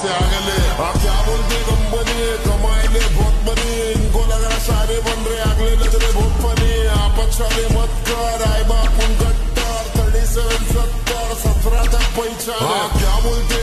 से अगले आप क्या बोलते कंपनी कमाए ले बहुत बनी इनको लग रहा सारे बन रहे अगले लग रहे बहुत आप अच्छा ले मत कर, आए बाप उन गट्टर थर्टी सेवन सत्तर, सत्रह तक पहचान क्या बोलते